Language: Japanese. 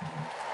あ!